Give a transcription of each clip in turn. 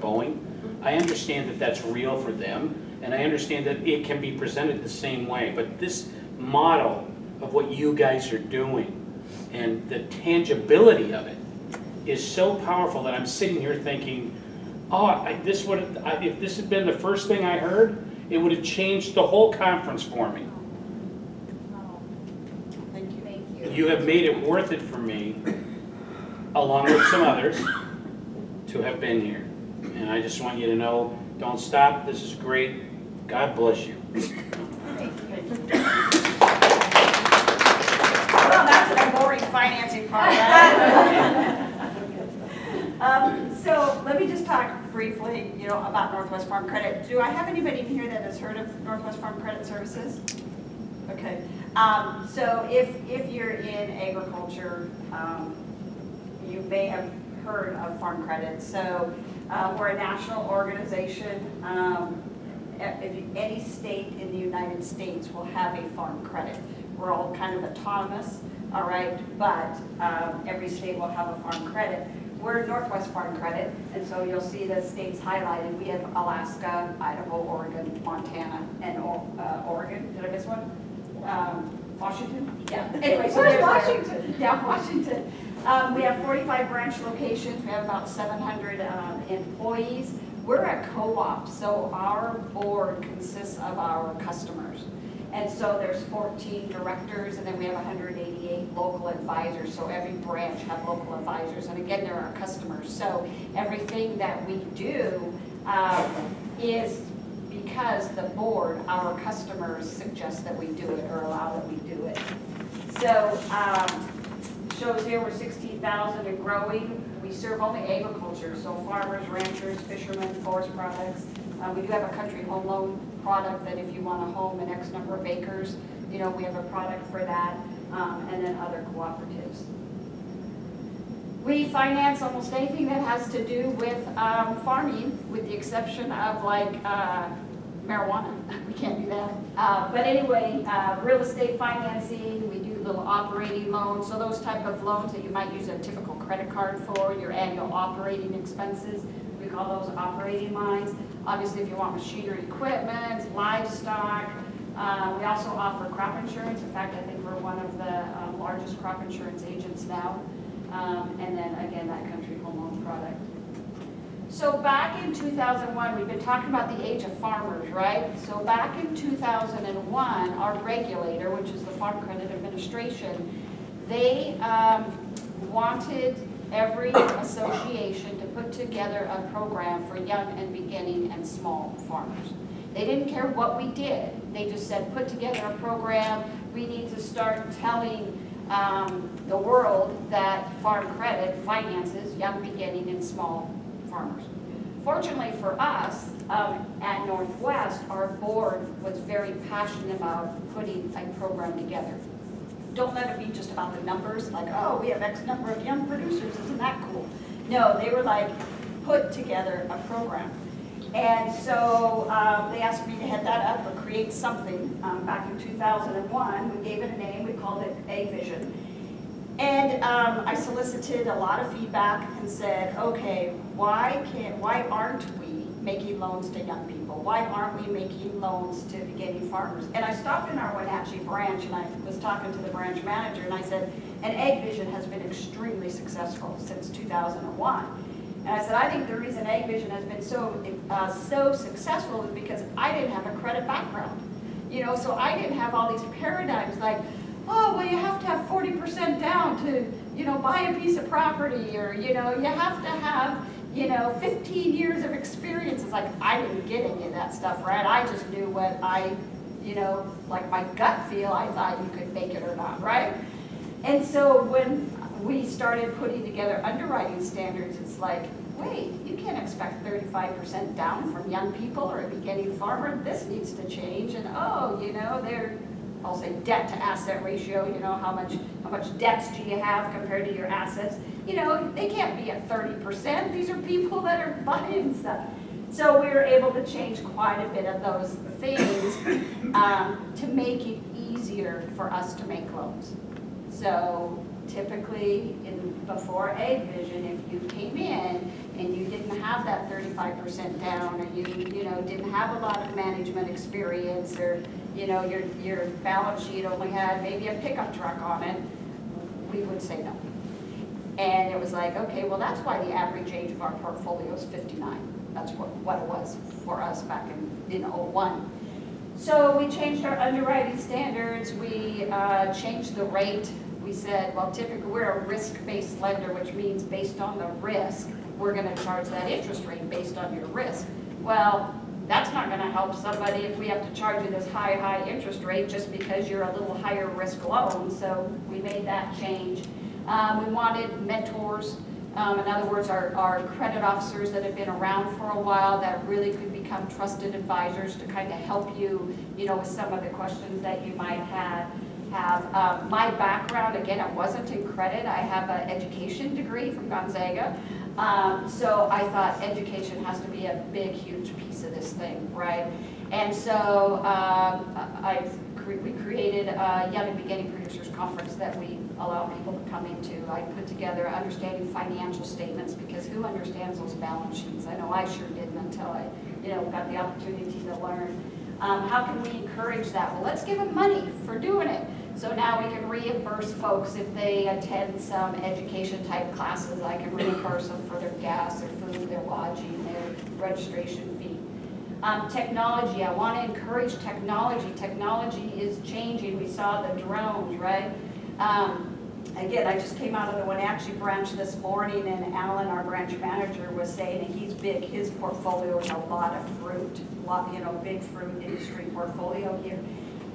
Boeing. I understand that that's real for them, and I understand that it can be presented the same way, but this model of what you guys are doing and the tangibility of it is so powerful that I'm sitting here thinking, oh, I, this would, I, if this had been the first thing I heard, it would have changed the whole conference for me. Thank you. Thank you. You have made it worth it for me, along with some others, to have been here. And I just want you to know, don't stop, this is great, God bless you. Well, that's the boring financing part. Um, So let me just talk briefly, you know, about Northwest Farm Credit. Do I have anybody here that has heard of Northwest Farm Credit Services? Okay, um, so if, if you're in agriculture, um, you may have heard of Farm Credit. So uh, we're a national organization. Um, if Any state in the United States will have a farm credit. We're all kind of autonomous, all right, but um, every state will have a farm credit. We're Northwest Farm Credit, and so you'll see the states highlighted. We have Alaska, Idaho, Oregon, Montana, and uh, Oregon. Did I miss one? Um, Washington? Yeah. Anyway, so Where's Washington? Yeah, Washington. Um, We have 45 branch locations, we have about 700 um, employees. We're a co-op, so our board consists of our customers. And so there's 14 directors, and then we have 188 local advisors, so every branch have local advisors, and again, they're our customers. So everything that we do um, is because the board, our customers suggest that we do it or allow that we do it. So, um, shows here we're 16,000 and growing. We serve only agriculture, so farmers, ranchers, fishermen, forest products. Uh, We do have a country home loan product that if you want a home in X number of acres, you know, we have a product for that, um, and then other cooperatives. We finance almost anything that has to do with um, farming, with the exception of like uh, marijuana. We can't do that. Uh, But anyway, uh, real estate financing, we do little operating loans, so those type of loans that you might use a typical credit card for, your annual operating expenses, we call those operating lines. Obviously, if you want machinery, equipment, livestock, uh, we also offer crop insurance. In fact, I think we're one of the um, largest crop insurance agents now. Um, And then again, that country home loan product. So back in 2001, we've been talking about the age of farmers, right? So back in 2001, our regulator, which is the Farm Credit Administration, they um, wanted every association to put together a program for young and beginning and small farmers. They didn't care what we did. They just said, put together a program. We need to start telling um, the world that Farm Credit finances young, beginning, and small farmers. Fortunately for us, um, at Northwest, our board was very passionate about putting a program together. Don't let it be just about the numbers, like, oh, we have X number of young producers, isn't that cool? No, they were like, put together a program. And so um, they asked me to head that up or create something um, back in 2001. We gave it a name, we called it A Vision. And um, I solicited a lot of feedback and said, okay, why can't, why aren't we making loans to young people? Why aren't we making loans to beginning farmers? And I stopped in our Wenatchee branch and I was talking to the branch manager and I said, and Ag Vision has been extremely successful since 2001. And I said, I think the reason Ag Vision has been so, uh, so successful is because I didn't have a credit background. You know, so I didn't have all these paradigms like, oh, well, you have to have 40% down to, you know, buy a piece of property, or, you know, you have to have, you know, 15 years of experience. It's like, I didn't get any of that stuff, right? I just knew what I, you know, like my gut feel, I thought you could make it or not, right? And so when we started putting together underwriting standards, it's like, wait, you can't expect 35% down from young people or a beginning farmer. This needs to change. And oh, you know, they're, I'll say debt to asset ratio, you know, how much, how much debts do you have compared to your assets? You know, they can't be at 30%. These are people that are buying stuff. So we were able to change quite a bit of those things um, to make it easier for us to make loans. So typically in, before Ag Vision, if you came in and you didn't have that thirty-five percent down, or you, you know, didn't have a lot of management experience, or, you know, your, your balance sheet only had maybe a pickup truck on it, we would say no. And it was like, okay, well, that's why the average age of our portfolio is fifty-nine. That's what, what it was for us back in, in '01. So we changed our underwriting standards, we uh, changed the rate. We said, well, typically, we're a risk-based lender, which means based on the risk, we're gonna charge that interest rate based on your risk. Well, that's not gonna help somebody if we have to charge you this high, high interest rate just because you're a little higher risk loan, so we made that change. Um, we wanted mentors, um, in other words, our, our credit officers that have been around for a while that really could become trusted advisors to kind of help you, you know, with some of the questions that you might have. Have, um, my background, again, it wasn't in credit, I have an education degree from Gonzaga. Um, so I thought education has to be a big, huge piece of this thing, right? And so, um, I've, cre- we created a Young and Beginning Producers Conference that we allow people to come into. I put together understanding financial statements, because who understands those balance sheets? I know I sure didn't until I, you know, got the opportunity to learn. Um, how can we encourage that? Well, let's give them money for doing it. So now we can reimburse folks if they attend some education type classes. I can reimburse them for their gas, their food, their lodging, their registration fee. Um, technology, I want to encourage technology. Technology is changing. We saw the drones, right? Um, again, I just came out of the Wenatchee branch this morning and Alan, our branch manager, was saying that he's big, his portfolio is a lot of fruit, lot, you know, big fruit industry portfolio here.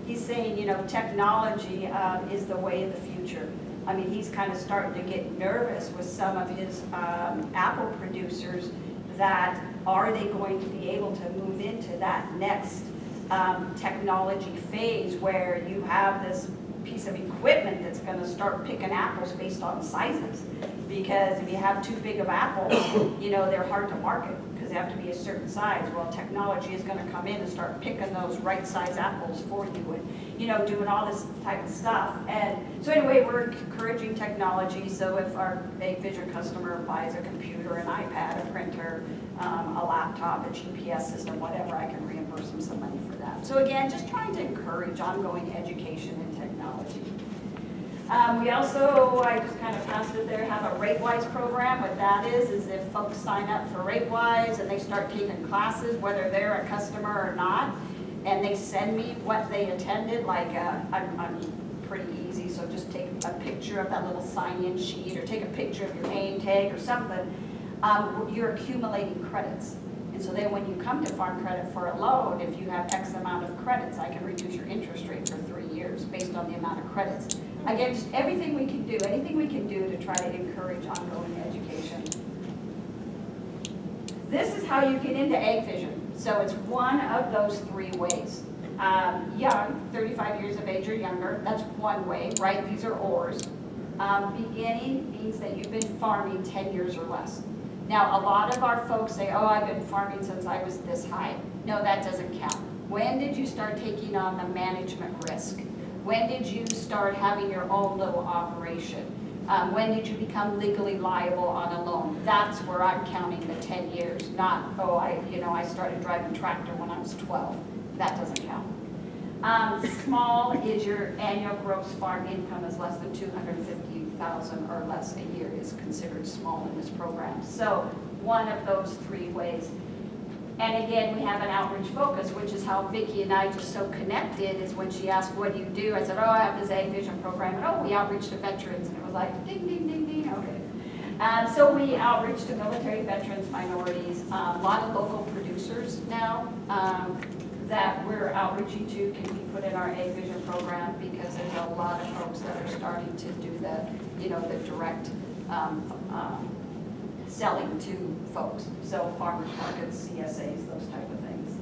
He's saying, you know, technology um, is the way of the future. I mean, he's kind of starting to get nervous with some of his um, apple producers that are they going to be able to move into that next um, technology phase where you have this piece of equipment that's going to start picking apples based on sizes. Because if you have too big of apples, you know, they're hard to market have to be a certain size. Well, technology is going to come in and start picking those right size apples for you and, you know, doing all this type of stuff. And so anyway, we're encouraging technology. So if our Ag Vision customer buys a computer, an iPad, a printer, um, a laptop, a GPS system, whatever, I can reimburse them some money for that. So again, just trying to encourage ongoing education in technology. Um, we also, I just kind of passed it there, have a RateWise program. What that is, is if folks sign up for RateWise and they start taking classes, whether they're a customer or not, and they send me what they attended, like, uh, I'm, I'm pretty easy, so just take a picture of that little sign-in sheet, or take a picture of your name tag or something, um, you're accumulating credits. And so then when you come to Farm Credit for a loan, if you have X amount of credits, I can reduce your interest rate for three years based on the amount of credits. Again, just everything we can do, anything we can do to try to encourage ongoing education. This is how you get into Ag Vision. So it's one of those three ways. Um, young, 35 years of age or younger, that's one way, right? These are ORs. Um, beginning means that you've been farming 10 years or less. Now, a lot of our folks say, oh, I've been farming since I was this high. No, that doesn't count. When did you start taking on the management risk? When did you start having your own little operation? Um, when did you become legally liable on a loan? That's where I'm counting the 10 years, not, oh, I, you know, I started driving tractor when I was 12. That doesn't count. Um, small is your annual gross farm income is less than 250,000 or less a year is considered small in this program. So one of those three ways. And again, we have an outreach focus, which is how Vicki and I just so connected, is when she asked, what do you do? I said, oh, I have this Ag Vision program, and oh, we outreach to veterans, and it was like, ding, ding, ding, ding, okay. Um, so we outreach to military veterans, minorities, um, a lot of local producers now um, that we're outreaching to can be put in our Ag Vision program because there's a lot of folks that are starting to do the, you know, the direct um, um, selling to folks. So farmers markets, CSAs, those type of things.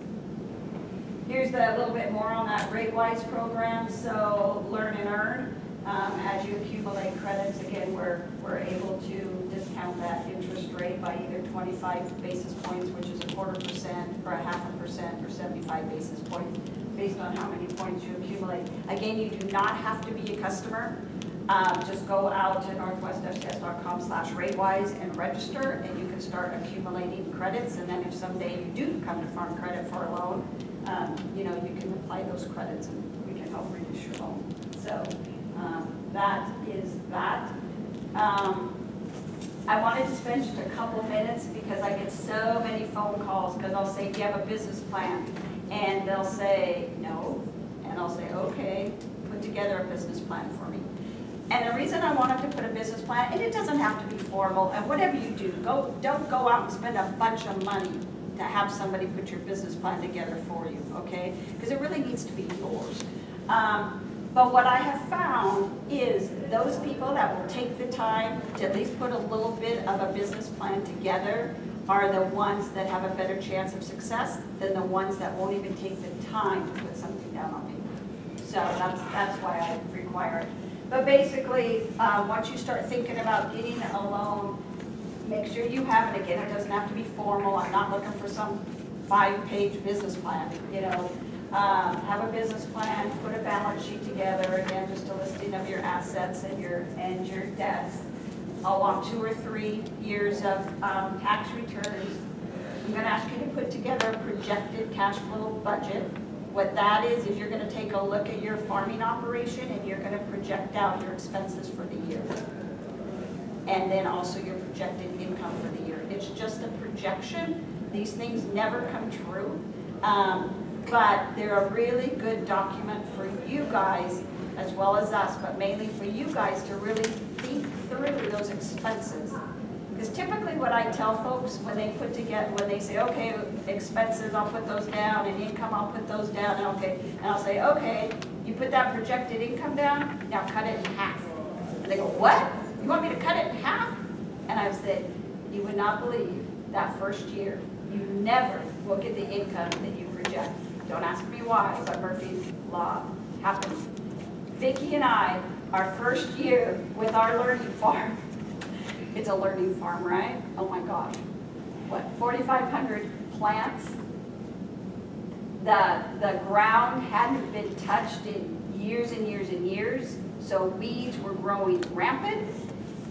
Here's a little bit more on that RateWise program. So learn and earn. Um, as you accumulate credits, again, we're, we're able to discount that interest rate by either 25 basis points, which is a quarter percent, or a half a percent, or 75 basis points. Based on how many points you accumulate. Again, you do not have to be a customer. Um, Just go out to northwestfcs.com slash ratewise and register, and you can start accumulating credits. And then if someday you do come to Farm Credit for a loan, um, you know, you can apply those credits and we can help reduce your loan. So um, that is that. Um, I wanted to spend just a couple minutes because I get so many phone calls because I'll say, do you have a business plan? And they'll say, no. And I'll say, okay, put together a business plan for me. And the reason I wanted to put a business plan, and it doesn't have to be formal, and whatever you do, go, don't go out and spend a bunch of money to have somebody put your business plan together for you, okay? Because it really needs to be yours. Um, but what I have found is those people that will take the time to at least put a little bit of a business plan together are the ones that have a better chance of success than the ones that won't even take the time to put something down on paper. So that's, that's why I require it. But basically, uh, once you start thinking about getting a loan, make sure you have it. Again, it doesn't have to be formal. I'm not looking for some five-page business plan, you know. Um, Have a business plan, put a balance sheet together, again, just a listing of your assets and your, and your debts. I'll want two or three years of um, tax returns. I'm going to ask you to put together a projected cash flow budget. What that is, is you're going to take a look at your farming operation and you're going to project out your expenses for the year. And then also your projected income for the year. It's just a projection. These things never come true. Um, But they're a really good document for you guys as well as us, but mainly for you guys to really think through those expenses. Because typically what I tell folks when they put together, when they say, okay, expenses, I'll put those down, and income, I'll put those down, and okay, and I'll say, okay, you put that projected income down, now cut it in half. And they go, what? You want me to cut it in half? And I've said, you would not believe that first year, you never will get the income that you project. Don't ask me why, but Murphy's Law happens. Vicki and I, our first year with our learning farm, it's a learning farm, right? Oh my gosh. What, 4,500 plants? The, the ground hadn't been touched in years and years and years, so weeds were growing rampant.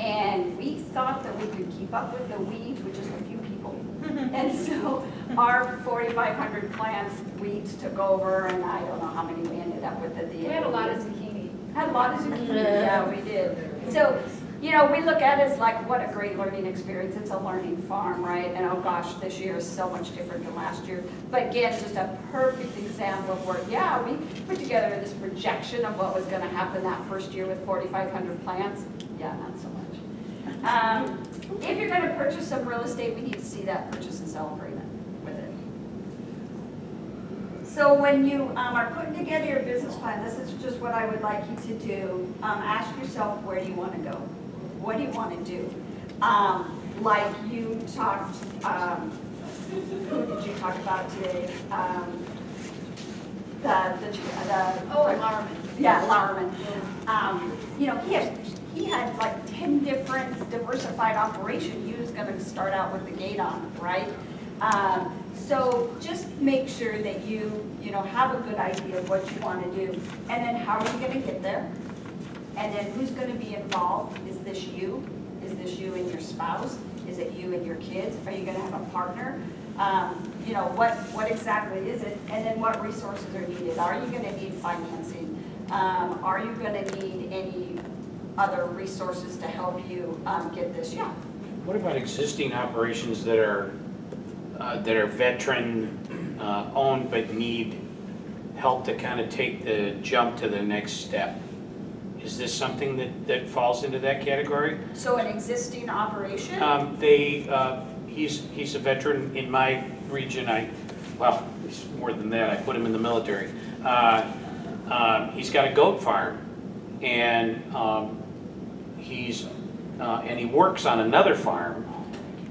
And we thought that we could keep up with the weeds with just a few people. And so our 4,500 plants, weeds took over, and I don't know how many we ended up with at the end. We had a lot of. Had a lot of zucchini, yeah, we did. So, you know, we look at it as like, what a great learning experience. It's a learning farm, right? And oh gosh, this year is so much different than last year. But again, just a perfect example of where, yeah, we put together this projection of what was gonna happen that first year with 4,500 plants. Yeah, not so much. Um, If you're gonna purchase some real estate, we need to see that purchase and sell agreement. So when you um, are putting together your business plan, this is just what I would like you to do. Um, Ask yourself, where do you want to go? What do you want to do? Um, Like you talked, um, who did you talk about today? Um, The, the, the. Oh, Lauerman. Yeah, Lauerman. Um, You know, he had, he had like 10 different diversified operations. He was going to start out with the gate on, right? Um, So just make sure that you, you know, have a good idea of what you want to do. And then how are you going to get there? And then who's going to be involved? Is this you? Is this you and your spouse? Is it you and your kids? Are you going to have a partner? Um, You know, what, what exactly is it? And then what resources are needed? Are you going to need financing? Um, Are you going to need any other resources to help you um, get this? Yeah. What about existing operations that are, uh, that are veteran uh, owned but need help to kind of take the jump to the next step? Is this something that, that falls into that category? So an existing operation? Um, They, uh, he's, he's a veteran in my region, I, well, he's more than that, I put him in the military. Uh, um, He's got a goat farm, and um, he's, uh, and he works on another farm,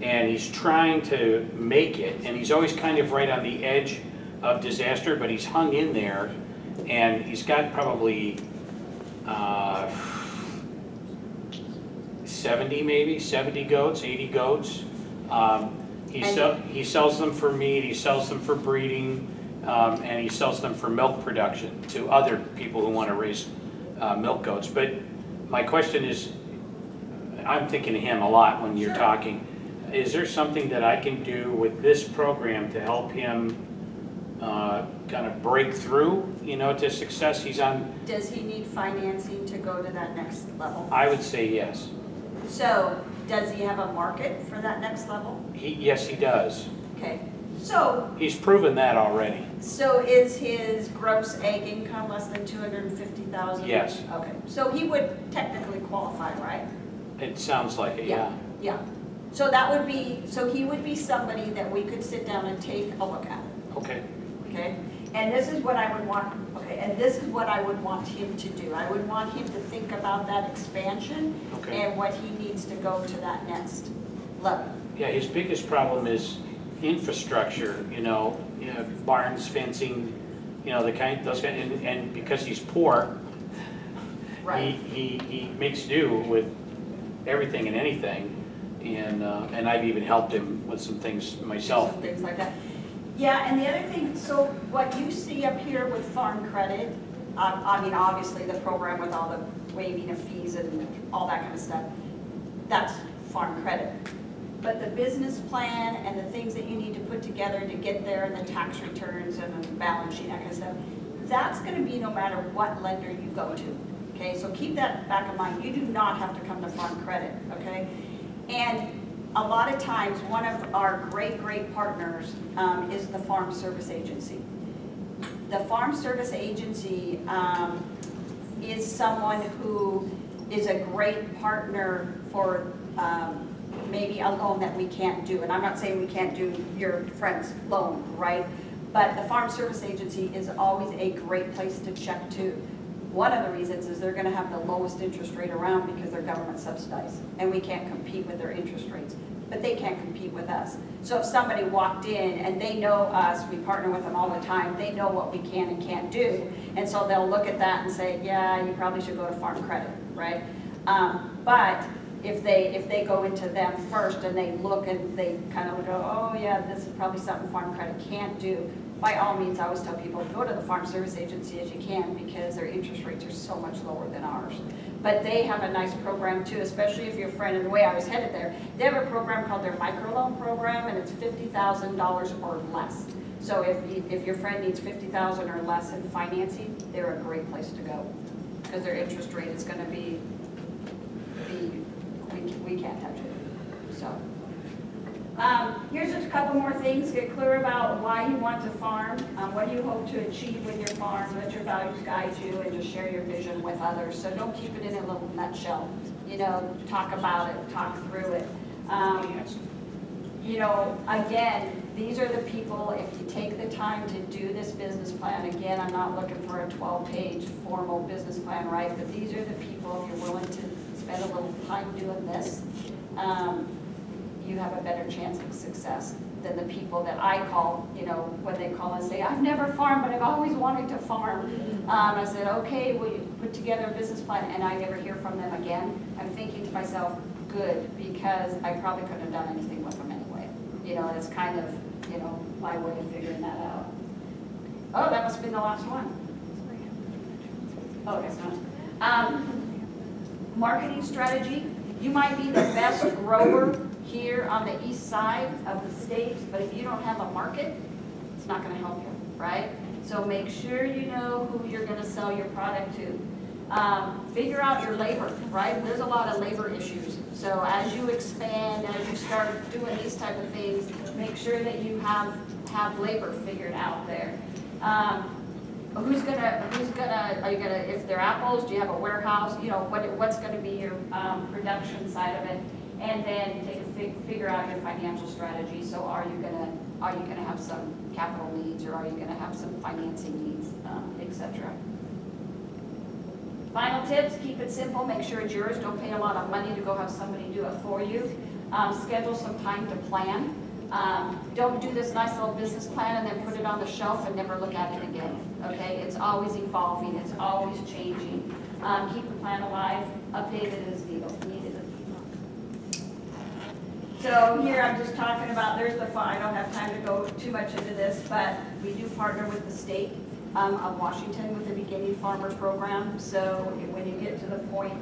and he's trying to make it, and he's always kind of right on the edge of disaster, but he's hung in there, and he's got probably uh, 70 maybe, 70 goats, 80 goats. Um, He sell, he sells them for meat, he sells them for breeding, um, and he sells them for milk production to other people who want to raise uh, milk goats. But my question is, I'm thinking of him a lot when you're Sure. talking. Is there something that I can do with this program to help him uh, kind of break through, you know, to success? He's on, Does he need financing to go to that next level? I would say yes. So, does he have a market for that next level? He, yes, he does. Okay, so, He's proven that already. so is his gross ag income less than two hundred and fifty thousand? Yes. Okay, so he would technically qualify, right? It sounds like it, yeah. Yeah, so that would be, so he would be somebody that we could sit down and take a look at, Okay, okay? And this is what I would want, okay, and this is what I would want him to do. I would want him to think about that expansion okay. and what he needs to go to that next level. Yeah, his biggest problem is infrastructure, you know, you know, barns, fencing, you know, the kind, those kind, and, and because he's poor, he, he, he makes do with everything and anything. And, uh, and I've even helped him with some things myself. Some Things like that. Yeah, and the other thing, so what you see up here with farm credit, um, I mean, obviously the program with all the waiving of fees and all that kind of stuff, that's farm credit. But the business plan and the things that you need to put together to get there and the tax returns and the balance sheet, that kind of stuff, that's gonna be no matter what lender you go to, okay? So keep that back in mind. You do not have to come to farm credit, okay? And a lot of times, one of our great, great partners um, is the Farm Service Agency. The Farm Service Agency um, is someone who is a great partner for um, maybe a loan that we can't do. And I'm not saying we can't do your friend's loan, right? But the Farm Service Agency is always a great place to check to. One of the reasons is they're gonna have the lowest interest rate around because they're government subsidized, and we can't compete with their interest rates, but they can't compete with us. So if somebody walked in and they know us, we partner with them all the time, they know what we can and can't do, and so they'll look at that and say, yeah, you probably should go to farm credit, right? Um, but if they, if they go into them first and they look and they kind of go, oh yeah, this is probably something farm credit can't do, by all means, I always tell people, go to the Farm Service Agency as you can because their interest rates are so much lower than ours. But they have a nice program too, especially if you're a friend, and the way I was headed there, they have a program called their microloan program and it's fifty thousand dollars or less. So if, if your friend needs fifty thousand or less in financing, they're a great place to go. Because their interest rate is gonna be, be, we, can't touch it, so. Um, here's just a couple more things, get clear about why you want to farm, um, what do you hope to achieve with your farm, let your values guide you, and just share your vision with others. So don't keep it in a little nutshell, you know, talk about it, talk through it. Um, you know, again, these are the people, if you take the time to do this business plan, again, I'm not looking for a 12-page formal business plan, right? But these are the people, if you're willing to spend a little time doing this, um, you have a better chance of success than the people that I call, you know, when they call and say, I've never farmed, but I've always wanted to farm. Um, I said, okay, you put together a business plan? And I never hear from them again. I'm thinking to myself, good, because I probably couldn't have done anything with them anyway. You know, it's kind of, you know, my way of figuring that out. Oh, that must have been the last one. Oh, it's not. Um, marketing strategy, you might be the best grower here on the east side of the state, but if you don't have a market, it's not gonna help you, right? So make sure you know who you're gonna sell your product to. Um, figure out your labor, right? There's a lot of labor issues. So as you expand, as you start doing these type of things, make sure that you have, have labor figured out there. Um, Who's gonna, who's gonna, are you gonna, if they're apples, do you have a warehouse, you know, what, what's gonna be your, um, production side of it? And then take figure out your financial strategy, so are you gonna, are you gonna have some capital needs, or are you gonna have some financing needs, um, et cetera? Final tips, keep it simple, make sure it's yours, don't pay a lot of money to go have somebody do it for you. Um, schedule some time to plan. Um, don't do this nice little business plan and then put it on the shelf and never look at it again, okay? It's always evolving, it's always changing. Um, keep the plan alive, update it as needed. So here I'm just talking about, there's the, I don't have time to go too much into this, but we do partner with the state um, of Washington with the Beginning Farmer Program. So when you get to the point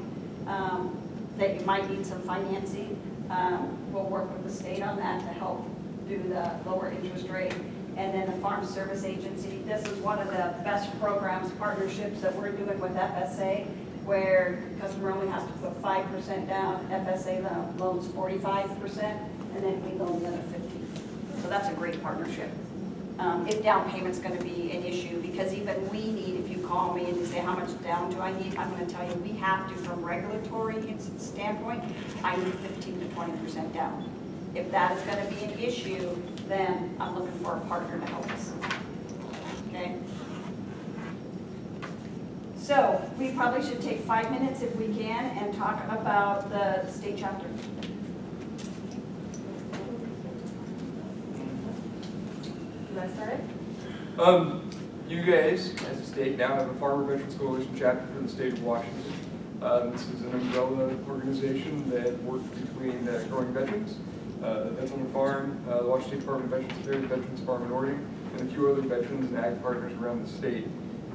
um, that you might need some financing, um, we'll work with the state on that to help do the lower interest rate. And then the Farm Service Agency, this is one of the best programs, partnerships that we're doing with FSA, where customer only has to put five percent down, FSA loans forty-five percent, and then we loan the other fifty. So that's a great partnership. Um, If down payment's gonna be an issue, because even we need, if you call me and you say, how much down do I need? I'm gonna tell you, we have to, from regulatory standpoint, I need fifteen to twenty percent down. If that is gonna be an issue, then I'm looking for a partner to help us. Okay? So, we probably should take five minutes if we can and talk about the state chapter. I start? Um, you guys, as a state, now have a Farmer Veterans Coalition chapter for the state of Washington. Um, this is an umbrella organization that works between uh, growing veterans, uh, the Farm, uh, the Washington Department of Veterans Affairs, Veterans Farm and Ordering, and a few other veterans and ag partners around the state.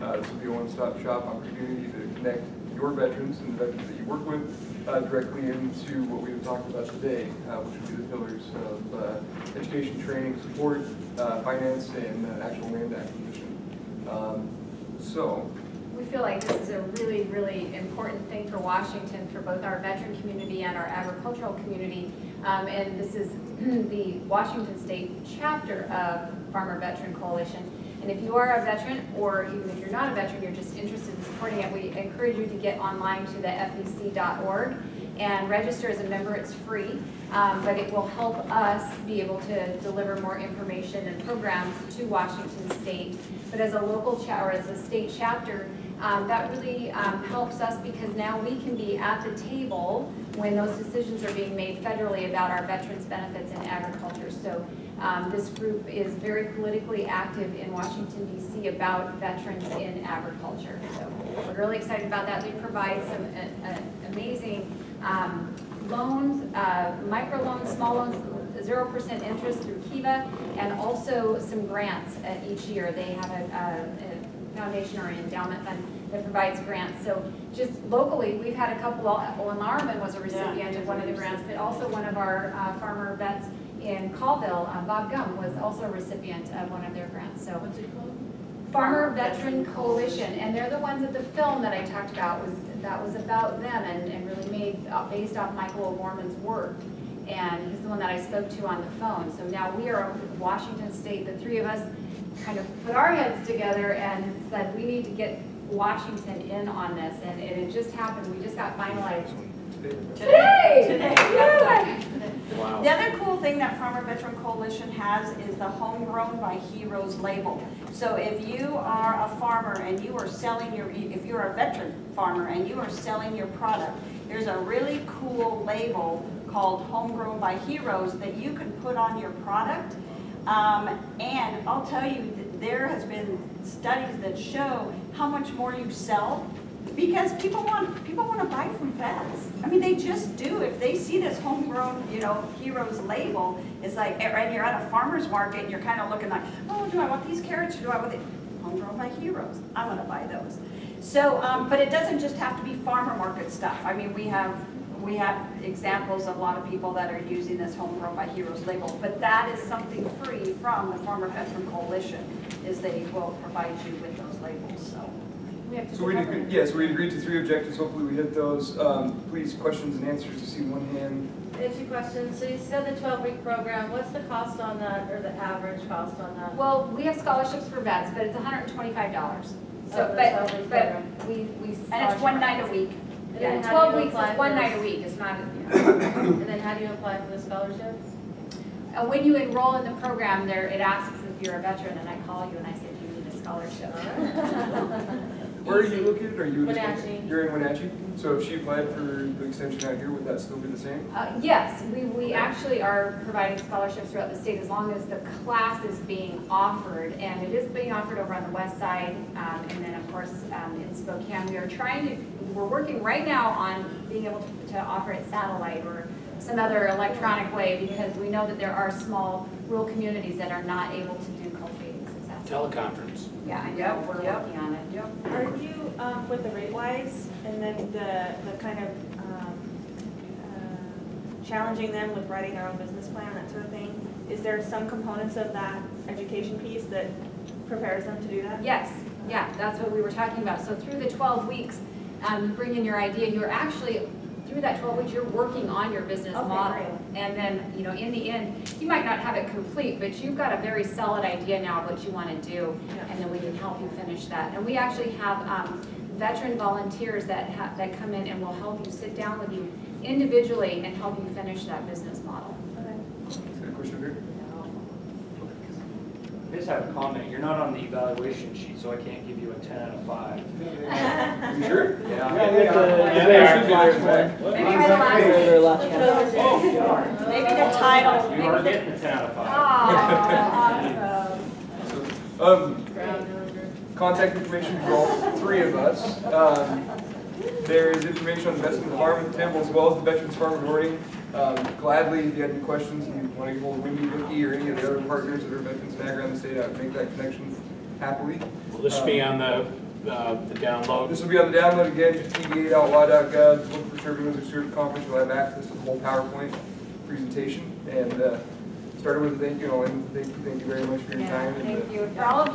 Uh, this will be a one-stop shop opportunity to connect your veterans and the veterans that you work with uh, directly into what we have talked about today, uh, which would be the pillars of uh, education, training, support, uh, finance, and actual land acquisition. Um, So, We feel like this is a really, really for Washington, for both our veteran community and our agricultural community. Um, And this is the Washington State chapter of Farmer Veteran Coalition. And if you are a veteran, or even if you're not a veteran, you're just interested in supporting it, we encourage you to get online to the fec.org and register as a member. It's free, um, but it will help us be able to deliver more information and programs to Washington State. But as a local cha, or as a state chapter, um, that really um, helps us because now we can be at the table when those decisions are being made federally about our veterans' benefits in agriculture. So um, this group is very politically active in Washington DC about veterans in agriculture. So we're really excited about that. They provide some uh, uh, amazing um, loans, uh, microloans, small loans, zero percent interest through Kiva, and also some grants uh, each year. They have a, a, a foundation or an endowment fund that provides grants. So just locally, we've had a couple, Larman was a recipient of one of the grants, but also one of our uh, farmer vets in Colville, uh, Bob Gum, was also a recipient of one of their grants. So What's it called? Farmer Veteran Coalition, and they're the ones that the film that I talked about was, that was about them and, and really made, uh, based off Michael O'Gorman's work. And he's the one that I spoke to on the phone. So now we are over at Washington State, the three of us kind of put our heads together and said, we need to get Washington in on this. And it just happened, we just got finalized today. Today. Yeah. Wow. The other cool thing that Farmer Veteran Coalition has is the Homegrown by Heroes label. So if you are a farmer and you are selling your, if you're a veteran farmer and you are selling your product, there's a really cool label called Homegrown by Heroes that you can put on your product. Um, and I'll tell you, there has been studies that show how much more you sell because people want, people want to buy from vets. I mean, they just do. If they see this homegrown, you know, heroes label, it's like, and you're at a farmer's market and you're kind of looking like, oh, do I want these carrots or do I want the, homegrown by heroes? I'm going to buy those. So, um, but it doesn't just have to be farmer market stuff. I mean, we have, we have examples of a lot of people that are using this homegrown by heroes label, but that is something free from the Farmer Veteran Coalition, is they will provide you with those labels, so. We have to so we agreed, yes, we agreed to three objectives, hopefully we hit those. Um, please, questions and answers, to see one hand. I have two questions. So you said the twelve-week program, what's the cost on that, or the average cost on that? Well, we have scholarships for vets, but it's hundred and twenty-five dollars. So, Oh, but, but program. we, we. And it's one night a week. And then how twelve do you weeks apply is one night a this? week, it's not, you know. And then how do you apply for the scholarships? Uh, when you enroll in the program, there, it asks if you're a veteran, and I call you and I say, do you need a scholarship? Where are you located? Are you? in- Wenatchee. You're in Wenatchee? So if she applied for the extension out here, would that still be the same? Uh, yes, we, we actually are providing scholarships throughout the state as long as the class is being offered. And it is being offered over on the west side, um, and then of course, um, in Spokane. We are trying to, we're working right now on being able to, to offer it satellite or, some other electronic way because we know that there are small rural communities that are not able to do cultivating success. Teleconference. Yeah, I know, Yep, we're yep. working on it. Yep. Are you, um, with the rate wise and then the, the kind of, um, uh, challenging them with writing their own business plan, that sort of thing? Is there some components of that education piece that prepares them to do that? Yes, yeah, that's what we were talking about. So through the 12 weeks, um, bring in your idea, you're actually, through that 12 weeks, you're working on your business Okay, model. And then, you know, in the end, you might not have it complete, but you've got a very solid idea now of what you want to do. Yeah. And then we can help you finish that. And we actually have um, veteran volunteers that have, that come in and will help you sit down with you individually and help you finish that business model. Okay. Is there a question here? I just have a comment, you're not on the evaluation sheet, so I can't give you a ten out of five. You sure? Yeah. Yeah, they are. Should be there in fact. Maybe try the last one. Maybe the title. You are getting a ten out of five. Aw, So, Um, contact information for all three of us. Um, There is information on the Best in the Farm at the table as well as the Veterans Farm Authority. Um, Gladly, if you have any questions, and you want to get hold of Wendy, Vicky, or any of the other partners that are veterans in ag around the state, I would make that connection happily. Will this be on the, uh, the download? This will be on the download again, just tv8outlaw.gov, look for Serving as a Steward Conference, you'll have access to the whole PowerPoint presentation. And uh, started with a thank you, and I'll end with a thank you, thank you very much for your Yeah, time. and, uh, Thank you. For all of